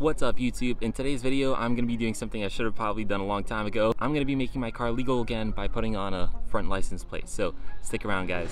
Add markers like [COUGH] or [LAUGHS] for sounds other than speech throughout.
What's up YouTube? In today's video, I'm gonna be doing something I should have probably done a long time ago. I'm gonna be making my car legal again by putting on a front license plate. So stick around guys.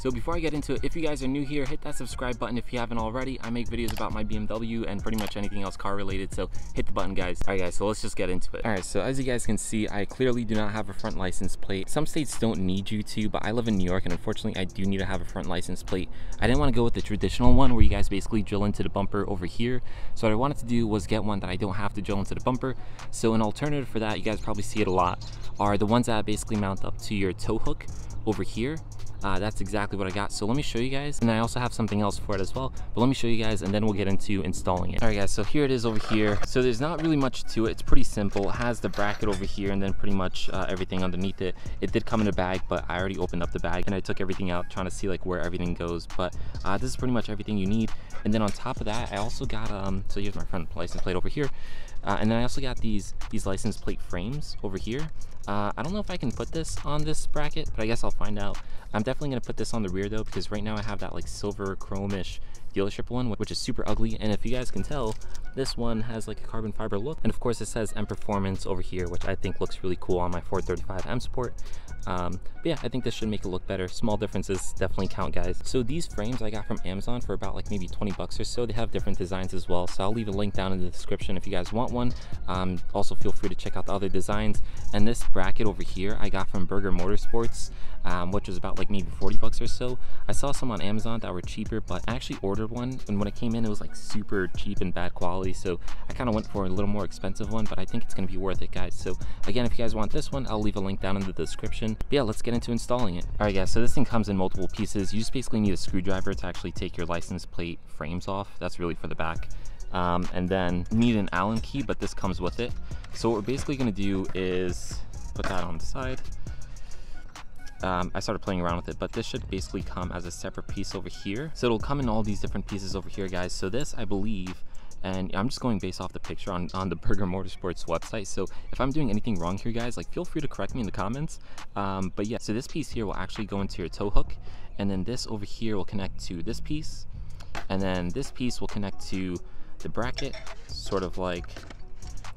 So before I get into it, if you guys are new here, hit that subscribe button if you haven't already. I make videos about my BMW and pretty much anything else car related, so hit the button guys. All right guys, so let's just get into it. All right, so as you guys can see, I clearly do not have a front license plate. Some states don't need you to, but I live in New York and unfortunately I do need to have a front license plate. I didn't want to go with the traditional one where you guys basically drill into the bumper over here. So what I wanted to do was get one that I don't have to drill into the bumper. So an alternative for that, you guys probably see it a lot, are the ones that basically mount up to your tow hook over here uh, that's exactly what I got. So let me show you guys. And I also have something else for it as well. But let me show you guys and then we'll get into installing it. All right guys, so here it is over here. So there's not really much to it. It's pretty simple. It has the bracket over here and then pretty much uh, everything underneath it. It did come in a bag, but I already opened up the bag and I took everything out trying to see like where everything goes. But uh, this is pretty much everything you need. And then on top of that, I also got, um, so here's my front license plate over here. Uh, and then I also got these, these license plate frames over here. Uh, I don't know if I can put this on this bracket, but I guess I'll find out. I'm definitely to put this on the rear though, because right now I have that like silver chromish dealership one, which is super ugly. And if you guys can tell, this one has like a carbon fiber look. And of course it says M Performance over here, which I think looks really cool on my 435 M Sport. Um, but yeah, I think this should make it look better. Small differences definitely count, guys. So these frames I got from Amazon for about like maybe 20 bucks or so. They have different designs as well. So I'll leave a link down in the description if you guys want one. Um, also feel free to check out the other designs. And this bracket over here I got from Burger Motorsports, um, which was about like maybe 40 bucks or so. I saw some on Amazon that were cheaper, but I actually ordered one. And when it came in, it was like super cheap and bad quality. So I kind of went for a little more expensive one, but I think it's going to be worth it, guys. So again, if you guys want this one, I'll leave a link down in the description. But yeah, let's get into installing it. All right, guys, so this thing comes in multiple pieces. You just basically need a screwdriver to actually take your license plate frames off. That's really for the back. Um, and then need an Allen key, but this comes with it. So what we're basically gonna do is put that on the side. Um, I started playing around with it, but this should basically come as a separate piece over here. So it'll come in all these different pieces over here, guys. So this, I believe, and I'm just going based off the picture on, on the Burger Motorsports website. So if I'm doing anything wrong here, guys, like feel free to correct me in the comments. Um, but yeah, so this piece here will actually go into your tow hook, and then this over here will connect to this piece, and then this piece will connect to the bracket, sort of like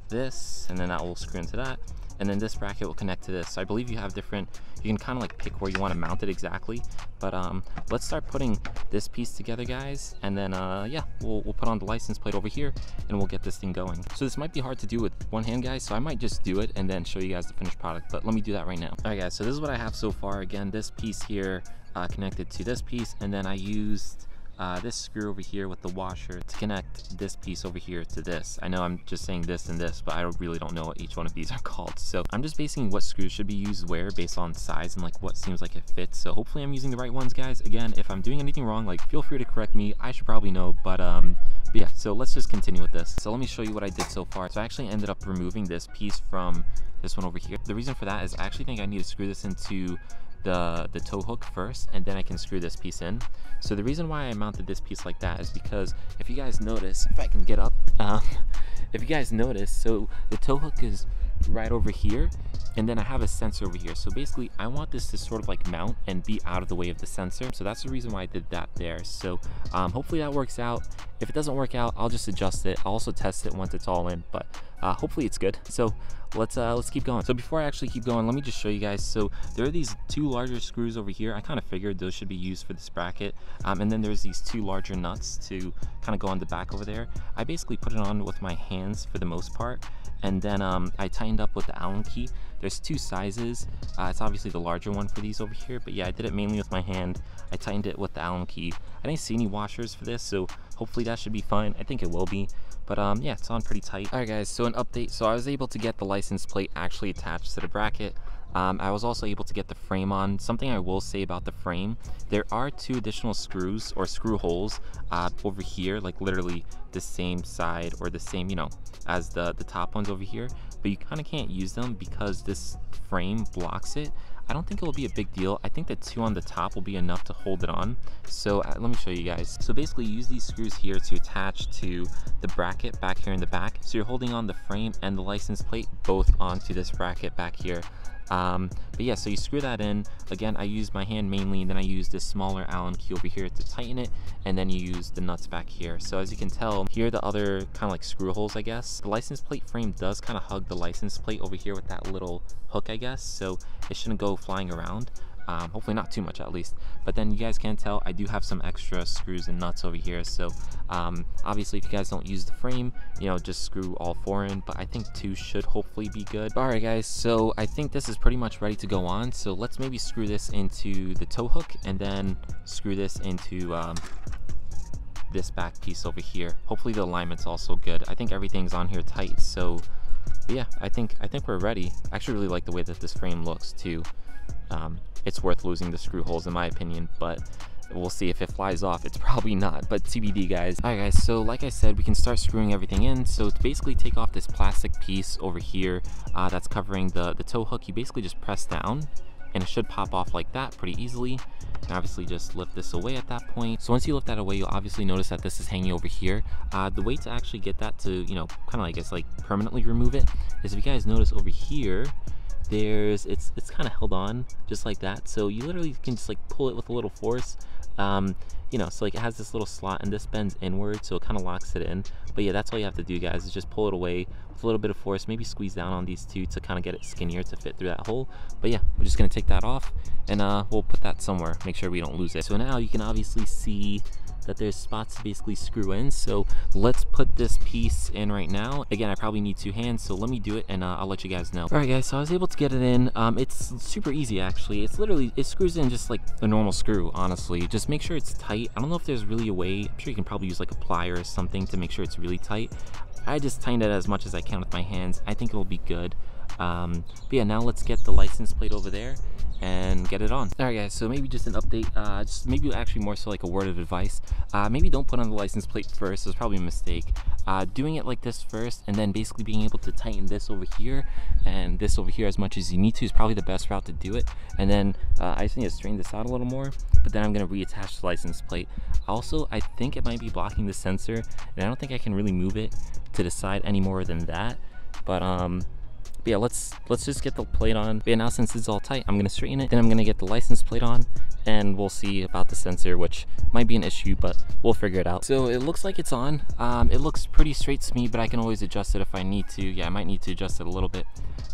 this, and then that will screw into that and then this bracket will connect to this. So I believe you have different, you can kind of like pick where you want to mount it exactly. But um, let's start putting this piece together, guys. And then, uh, yeah, we'll, we'll put on the license plate over here and we'll get this thing going. So this might be hard to do with one hand, guys. So I might just do it and then show you guys the finished product. But let me do that right now. All right, guys, so this is what I have so far. Again, this piece here uh, connected to this piece. And then I used uh, this screw over here with the washer to connect this piece over here to this. I know I'm just saying this and this, but I really don't know what each one of these are [LAUGHS] called. So I'm just basing what screws should be used where based on size and like what seems like it fits. So hopefully I'm using the right ones, guys. Again, if I'm doing anything wrong, like feel free to correct me. I should probably know, but um, but yeah, so let's just continue with this. So let me show you what I did so far. So I actually ended up removing this piece from this one over here. The reason for that is I actually think I need to screw this into the, the tow hook first and then I can screw this piece in. So the reason why I mounted this piece like that is because if you guys notice, if I can get up, um, [LAUGHS] if you guys notice, so the tow hook is right over here and then I have a sensor over here. So basically I want this to sort of like mount and be out of the way of the sensor. So that's the reason why I did that there. So um, hopefully that works out. If it doesn't work out, I'll just adjust it. I'll also test it once it's all in, but uh, hopefully it's good. So let's uh, let's keep going. So before I actually keep going, let me just show you guys. So there are these two larger screws over here. I kind of figured those should be used for this bracket. Um, and then there's these two larger nuts to kind of go on the back over there. I basically put it on with my hands for the most part. And then um, I tightened up with the Allen key. There's two sizes. Uh, it's obviously the larger one for these over here, but yeah, I did it mainly with my hand. I tightened it with the Allen key. I didn't see any washers for this, so hopefully that should be fine. I think it will be. But um, yeah, it's on pretty tight. All right, guys, so an update. So I was able to get the license plate actually attached to the bracket. Um, I was also able to get the frame on. Something I will say about the frame, there are two additional screws or screw holes uh, over here, like literally the same side or the same, you know, as the, the top ones over here, but you kind of can't use them because this frame blocks it. I don't think it will be a big deal. I think the two on the top will be enough to hold it on. So uh, let me show you guys. So basically use these screws here to attach to the bracket back here in the back. So you're holding on the frame and the license plate both onto this bracket back here. Um, but yeah, so you screw that in. Again, I use my hand mainly, and then I use this smaller Allen key over here to tighten it, and then you use the nuts back here. So as you can tell, here are the other kind of like screw holes, I guess. The license plate frame does kind of hug the license plate over here with that little hook, I guess, so it shouldn't go flying around. Um, hopefully not too much at least. But then you guys can tell I do have some extra screws and nuts over here. So um, obviously if you guys don't use the frame you know just screw all four in. But I think two should hopefully be good. All right guys. So I think this is pretty much ready to go on. So let's maybe screw this into the tow hook and then screw this into um, this back piece over here. Hopefully the alignment's also good. I think everything's on here tight. So yeah I think I think we're ready. I actually really like the way that this frame looks too. Um, it's worth losing the screw holes in my opinion, but we'll see if it flies off. It's [LAUGHS] probably not, but TBD guys. All right guys, so like I said, we can start screwing everything in. So to basically take off this plastic piece over here uh, that's covering the, the tow hook, you basically just press down and it should pop off like that pretty easily. And obviously just lift this away at that point. So once you lift that away, you'll obviously notice that this is hanging over here. Uh, the way to actually get that to, you know, kind of like, guess like permanently remove it is if you guys notice over here, there's it's it's kind of held on just like that. So you literally can just like pull it with a little force um, you know so like it has this little slot and this bends inward so it kind of locks it in. But yeah that's all you have to do guys is just pull it away with a little bit of force maybe squeeze down on these two to kind of get it skinnier to fit through that hole. But yeah we're just gonna take that off and uh, we'll put that somewhere make sure we don't lose it. So now you can obviously see that there's spots to basically screw in. So let's put this piece in right now. Again, I probably need two hands, so let me do it and uh, I'll let you guys know. All right guys, so I was able to get it in. Um, it's super easy actually. It's literally, it screws in just like a normal screw, honestly. Just make sure it's tight. I don't know if there's really a way, I'm sure you can probably use like a plier or something to make sure it's really tight. I just tightened it as much as I can with my hands. I think it'll be good. Um, but yeah, now let's get the license plate over there and get it on. All right guys, so maybe just an update, uh, just maybe actually more so like a word of advice. Uh, maybe don't put on the license plate first, it's probably a mistake. Uh, doing it like this first and then basically being able to tighten this over here and this over here as much as you need to is probably the best route to do it. And then uh, I just need to straighten this out a little more, but then I'm gonna reattach the license plate. Also, I think it might be blocking the sensor and I don't think I can really move it to the side any more than that. But um, but yeah, let's let's just get the plate on. But yeah, now since it's all tight, I'm gonna straighten it. Then I'm gonna get the license plate on and we'll see about the sensor, which might be an issue, but we'll figure it out. So it looks like it's on. Um, it looks pretty straight to me, but I can always adjust it if I need to. Yeah, I might need to adjust it a little bit.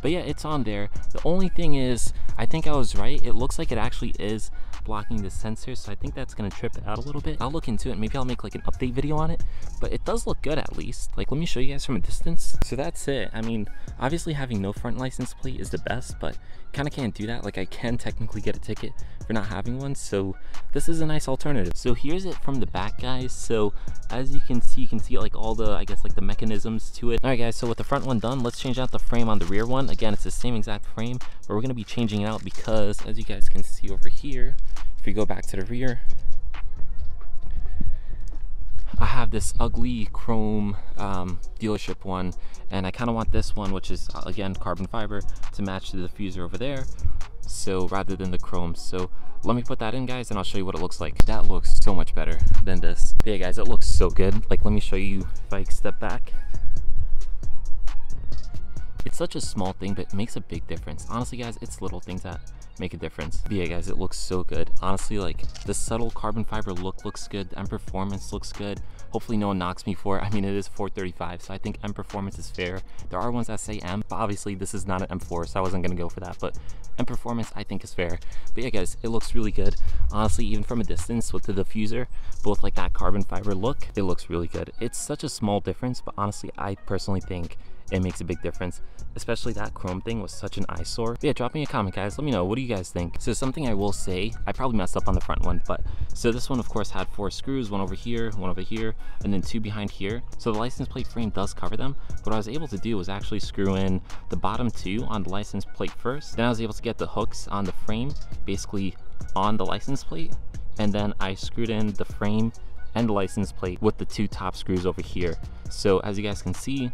But yeah, it's on there. The only thing is, I think I was right. It looks like it actually is blocking the sensor, so I think that's gonna trip it out a little bit. I'll look into it. Maybe I'll make like an update video on it, but it does look good at least. Like, let me show you guys from a distance. So that's it. I mean, obviously having no front license plate is the best, but kind of can't do that. Like I can technically get a ticket for not having one, so this is a nice alternative. So here's it from the back, guys. So as you can see, you can see like all the, I guess like the mechanisms to it. All right, guys, so with the front one done, let's change out the frame on the rear one. Again, it's the same exact frame, but we're gonna be changing it out because as you guys can see over here, if we go back to the rear, I have this ugly chrome um, dealership one and I kind of want this one which is uh, again carbon fiber to match the diffuser over there so rather than the chrome. So let me put that in guys and I'll show you what it looks like. That looks so much better than this. But yeah guys it looks so good. Like let me show you if I step back it's such a small thing but it makes a big difference honestly guys it's little things that make a difference. But yeah, guys, it looks so good. Honestly, like the subtle carbon fiber look looks good. M Performance looks good. Hopefully no one knocks me for it. [LAUGHS] I mean, it is 435, so I think M Performance is fair. There are ones that say M, but obviously this is not an M4, so I wasn't gonna go for that. But M Performance, I think is fair. But yeah, guys, it looks really good. Honestly, even from a distance with the diffuser, both like that carbon fiber look, it looks really good. It's such a small difference, but honestly, I personally think it makes a big difference especially that chrome thing was such an eyesore. But yeah drop me a comment guys. Let me know. What do you guys think? So something i will say i probably messed up on the front one but so this one of course had four screws one over here one over here and then two behind here. So the license plate frame does cover them. What i was able to do was actually screw in the bottom two on the license plate first. Then i was able to get the hooks on the frame basically on the license plate and then i screwed in the frame and the license plate with the two top screws over here. So as you guys can see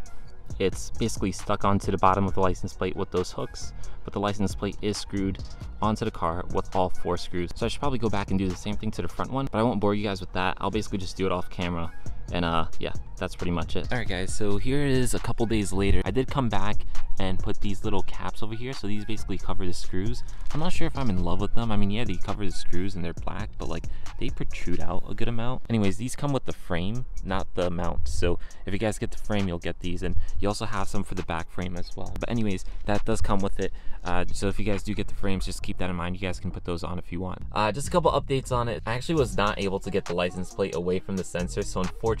it's basically stuck onto the bottom of the license plate with those hooks, but the license plate is screwed onto the car with all four screws. So I should probably go back and do the same thing to the front one, but I won't bore you guys with that. I'll basically just do it off camera and uh yeah that's pretty much it. All right guys so here is a couple days later. I did come back and put these little caps over here. So these basically cover the screws. I'm not sure if i'm in love with them. I mean yeah they cover the screws and they're black but like they protrude out a good amount. Anyways these come with the frame not the mount. So if you guys get the frame you'll get these. And you also have some for the back frame as well. But anyways that does come with it. Uh, so if you guys do get the frames just keep that in mind. You guys can put those on if you want. Uh, just a couple updates on it. I actually was not able to get the license plate away from the sensor. So unfortunately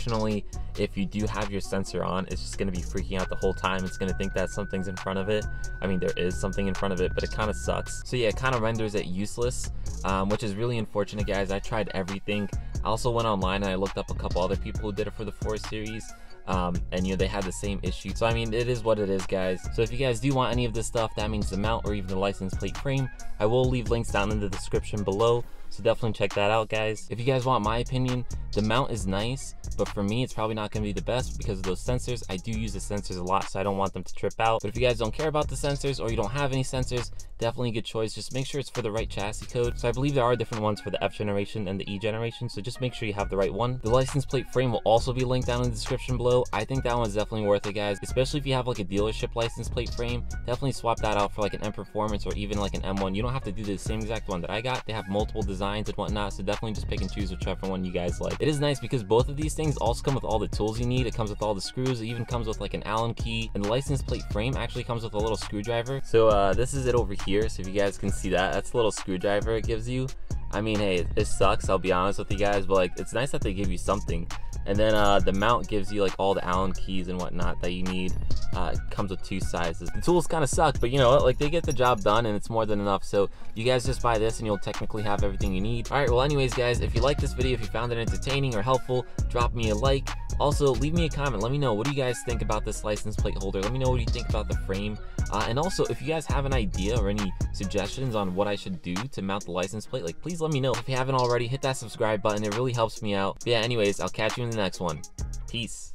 if you do have your sensor on it's just to be freaking out the whole time. It's to think that something's in front of it. I mean there is something in front of it but it kind of sucks. So yeah it kind of renders it useless um, which is really unfortunate guys. I tried everything. I also went online and i looked up a couple other people who did it for the 4 series um, and you know they had the same issue. So i mean it is what it is guys. So if you guys do want any of this stuff that means the mount or even the license plate frame i will leave links down in the description below so definitely check that out guys. If you guys want my opinion the mount is nice but for me it's probably not going to be the best because of those sensors. I do use the sensors a lot so i don't want them to trip out. But if you guys don't care about the sensors or you don't have any sensors definitely a good choice. Just make sure it's for the right chassis code. So i believe there are different ones for the f generation and the e generation so just make sure you have the right one. The license plate frame will also be linked down in the description below. I think that one's definitely worth it guys especially if you have like a dealership license plate frame. Definitely swap that out for like an m performance or even like an m1 you don't have to do the same exact one that i got. They have multiple designs and whatnot so definitely just pick and choose whichever one you guys like. It is nice because both of these things also come with all the tools you need. It comes with all the screws. It even comes with like an allen key and the license plate frame actually comes with a little screwdriver. So uh, this is it over here. So if you guys can see that that's a little screwdriver it gives you I mean, hey, it sucks, I'll be honest with you guys, but like, it's nice that they give you something. And then uh, the mount gives you like all the Allen keys and whatnot that you need. Uh, it comes with two sizes. The tools kind of suck, but you know, like they get the job done and it's more than enough. So you guys just buy this and you'll technically have everything you need. All right, well anyways guys, if you like this video, if you found it entertaining or helpful, drop me a like. Also, leave me a comment. Let me know, what do you guys think about this license plate holder? Let me know what you think about the frame. Uh, and also, if you guys have an idea or any suggestions on what I should do to mount the license plate, like please let me know. If you haven't already, hit that subscribe button. It really helps me out. But yeah, anyways, I'll catch you in the next one. Peace.